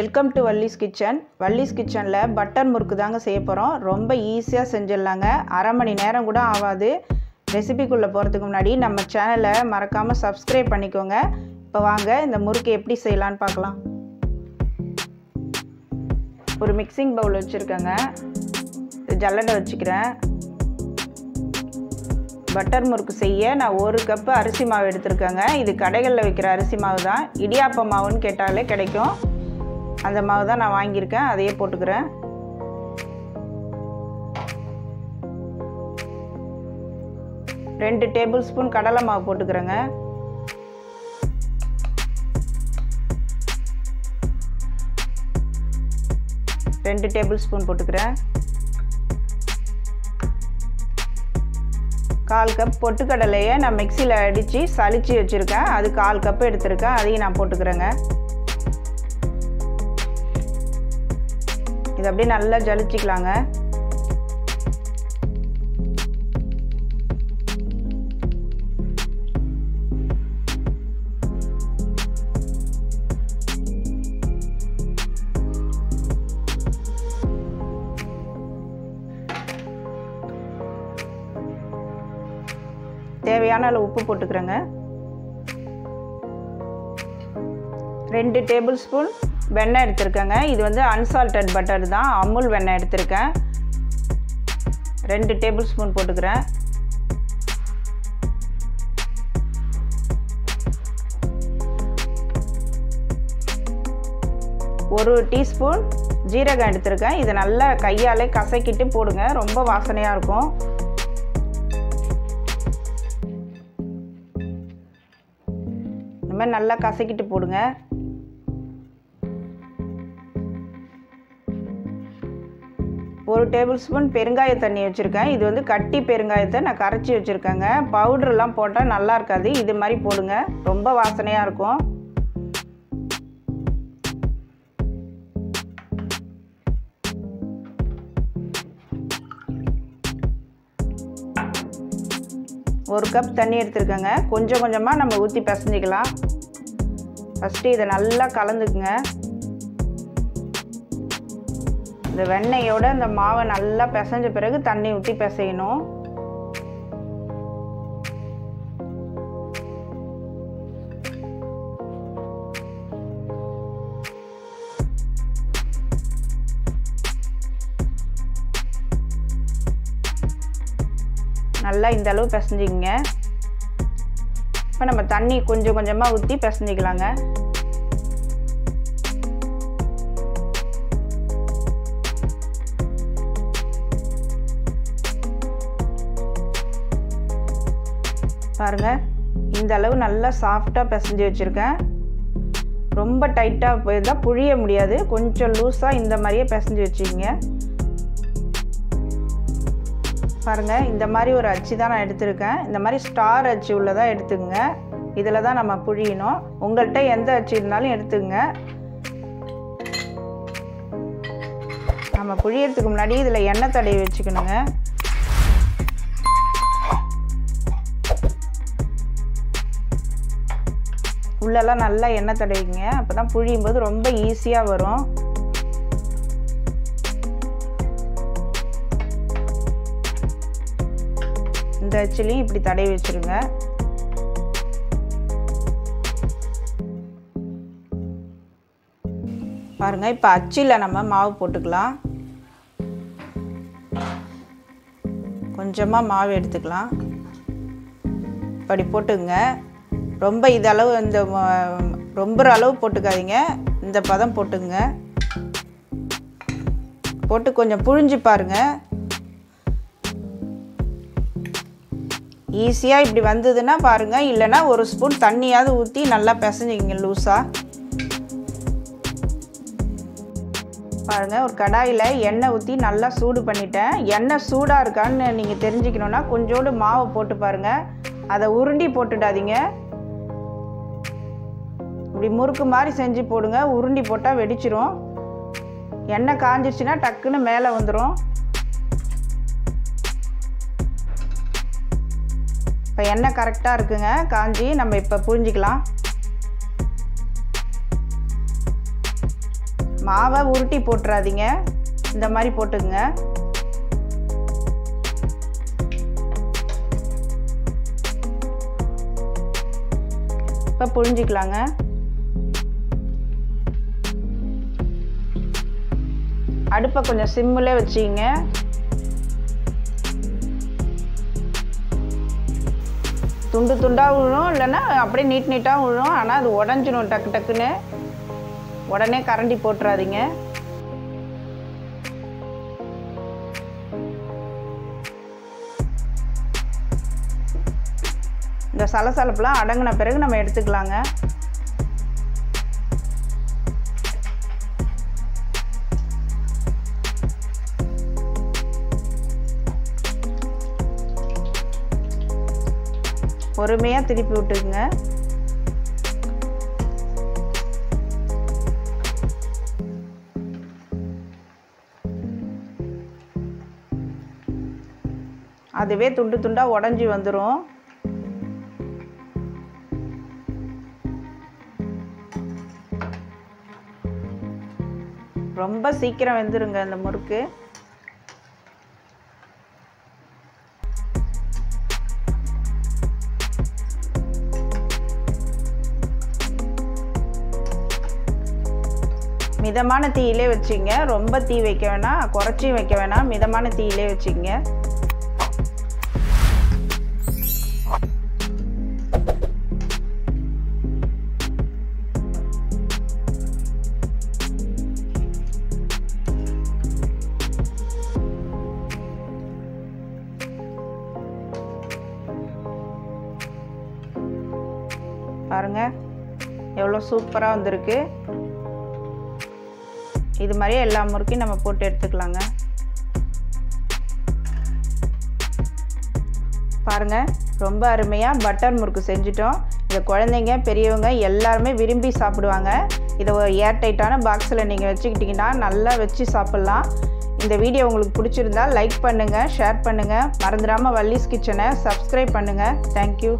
Welcome to Valli's kitchen Valli's கிச்சனில் butter முறுக்கு தாங்க செய்ய போகிறோம் ரொம்ப ஈஸியாக செஞ்சிடலாங்க. அரை மணி நேரம் கூட ஆகாது. ரெசிபிக்குள்ளே போகிறதுக்கு முன்னாடி நம்ம சேனலை மறக்காமல் சப்ஸ்கிரைப் பண்ணிக்கோங்க. இப்போ வாங்க இந்த முறுக்கு எப்படி செய்யலான்னு பார்க்கலாம். ஒரு மிக்சிங் பவுல் வச்சுருக்கேங்க. ஜல்லடை வச்சுக்கிறேன். பட்டர் முறுக்கு செய்ய நான் ஒரு கப்பு அரிசி மாவு எடுத்திருக்கேங்க. இது கடைகளில் விற்கிற அரிசி மாவு தான் இடியாப்ப மாவுன்னு கேட்டாலே கிடைக்கும். அந்த மாவு தான் நான் வாங்கியிருக்கேன். அதையே போட்டுக்கிறேன். ரெண்டு டேபிள் ஸ்பூன் கடலை மாவு போட்டுக்கிறேங்க. ரெண்டு டேபிள் ஸ்பூன் போட்டுக்கிறேன். கால் கப் பொட்டுக்கடலையை நான் மிக்சியில் அடித்து சளிச்சு வச்சுருக்கேன். அது கால் கப் எடுத்திருக்கேன். அதையும் நான் போட்டுக்கிறேங்க. இது அப்படியே நல்லா ஜலிச்சிக்கலாங்க. தேவையான அளவு உப்பு போட்டுக்கிறேங்க. ரெண்டு டேபிள் ஸ்பூன் வெண்ணெய் எடுத்திருக்கேங்க. இது வந்து அன்சால்டட் பட்டர் தான். அமுல் வெண்ணெய் எடுத்திருக்கேன். ரெண்டு டேபிள் ஸ்பூன் போட்டுக்கிறேன். ஒரு டீஸ்பூன் ஜீரகம் எடுத்திருக்கேன். இதை நல்லா கையாலே கசக்கிட்டு போடுங்க. ரொம்ப வாசனையாக இருக்கும். இந்த மாதிரி நல்லா கசக்கிட்டு போடுங்க. ஒரு டேபிள் ஸ்பூன் பெருங்காய தண்ணி வச்சுருக்கேன். இது வந்து கட்டி பெருங்காயத்தை நான் கரைச்சி வச்சுருக்கேங்க. பவுடர்லாம் போட்டால் நல்லா இருக்காது. இது மாதிரி போடுங்க. ரொம்ப வாசனையாக இருக்கும். ஒரு கப் தண்ணி எடுத்துருக்கேங்க. கொஞ்சம் கொஞ்சமாக நம்ம ஊற்றி பிசைஞ்சிக்கலாம். ஃபஸ்ட்டு இதை நல்லா கலந்துக்குங்க. இந்த வெண்ணெயோட இந்த மாவை நல்லா பிசைஞ்ச பிறகு தண்ணி ஊற்றி பிசையணும். நல்லா இந்த அளவு பிசைஞ்சிங்க இப்போ நம்ம தண்ணி கொஞ்சம் கொஞ்சமாக ஊற்றி பிசைஞ்சிக்கலாங்க. பாருங்கள் இந்த அளவு நல்லா சாஃப்டாக பிசைஞ்சு வச்சுருக்கேன். ரொம்ப டைட்டாக போயிருந்தால் புழிய முடியாது. கொஞ்சம் லூஸாக இந்த மாதிரியே பிசைஞ்சு வச்சுக்கிங்க. பாருங்கள் இந்த மாதிரி ஒரு அச்சு தான் நான் எடுத்திருக்கேன். இந்த மாதிரி ஸ்டார் அச்சு உள்ளதாக எடுத்துக்கோங்க. இதில் தான் நம்ம புழியணும். உங்கள்கிட்ட எந்த அச்சு இருந்தாலும் எடுத்துக்கங்க. நம்ம புழியறதுக்கு முன்னாடி இதில் எண்ணெய் தடவி வச்சுக்கணுங்க. உள்ளெல்லாம் நல்லா எண்ணெய் தடவிங்க அப்போ தான் புழியும் போது ரொம்ப ஈஸியாக வரும். இந்த அச்சிலையும் இப்படி தடவி வச்சுருங்க. பாருங்கள் இப்போ அச்சில் நம்ம மாவு போட்டுக்கலாம். கொஞ்சமாக மாவு எடுத்துக்கலாம். இப்படி போட்டுங்க ரொம்ப இதளவு இந்த ரொம்ப அளவு போட்டுக்காதீங்க. இந்த பதம் போட்டுங்க. போட்டு கொஞ்சம் புழிஞ்சு பாருங்கள் ஈஸியாக இப்படி வந்ததுன்னா பாருங்கள் இல்லைன்னா ஒரு ஸ்பூன் தண்ணியாவது ஊற்றி நல்லா பிசைஞ்சிக்கிங்க லூஸாக பாருங்கள் ஒரு கடாயில் எண்ணெய் ஊற்றி நல்லா சூடு பண்ணிட்டேன். எண்ணெய் சூடாக இருக்கான்னு நீங்கள் தெரிஞ்சுக்கணுன்னா கொஞ்சோண்டு மாவை போட்டு பாருங்கள் அதை உருண்டி போட்டுடாதீங்க. இப்படி முறுக்கு மாதிரி செஞ்சு போடுங்க. உருண்டி போட்டால் வெடிச்சிரும். எண்ணெய் காஞ்சிருச்சுன்னா டக்குன்னு மேலே வந்துடும் இப்போ எண்ணெய் கரெக்டாக இருக்குங்க. காஞ்சி நம்ம இப்போ புரிஞ்சிக்கலாம். மாவை உருட்டி போட்டுறாதீங்க. இந்த மாதிரி போட்டுக்குங்க. இப்போ புழிஞ்சிக்கலாங்க அடுப்பை கொஞ்சம் சிம்மில் வச்சிங்க துண்டு துண்டாக விழும் இல்லைன்னா அப்படியே நீட் நீட்டாக விழும் ஆனால் அது உடஞ்சிடும் டக்கு டக்குன்னு. உடனே கரண்டி போட்டுறாதீங்க. இந்த சலசலப்புலாம் அடங்கின பிறகு நம்ம எடுத்துக்கலாங்க. பொறுமையாக திருப்பி விட்டுக்குங்க. அதுவே துண்டு துண்டாக உடஞ்சி வந்துடும் ரொம்ப சீக்கிரம் வெந்துருங்க இந்த முறுக்கு. மிதமான தீயிலே வச்சிங்க. ரொம்ப தீ வைக்க வேணாம். குறைச்சியும் வைக்க வேணாம். மிதமான தீயிலே வச்சுங்க. பாருங்க. எவ்வளோ சூப்பராக வந்திருக்கு. இது மாதிரியே எல்லா முறுக்கையும் நம்ம போட்டு எடுத்துக்கலாங்க. பாருங்கள் ரொம்ப அருமையாக பட்டர் முறுக்கு செஞ்சிட்டோம். இதை குழந்தைங்க பெரியவங்க எல்லாருமே விரும்பி சாப்பிடுவாங்க. இதை ஒரு ஏர் டைட்டான பாக்ஸில் நீங்கள் வச்சுக்கிட்டிங்கன்னா நல்லா வச்சு சாப்பிட்லாம். இந்த வீடியோ உங்களுக்கு பிடிச்சிருந்தா லைக் பண்ணுங்கள் ஷேர் பண்ணுங்கள் மறந்துடாமல் வள்ளிஸ் கிச்சனை சப்ஸ்கிரைப் பண்ணுங்கள் தேங்க்யூ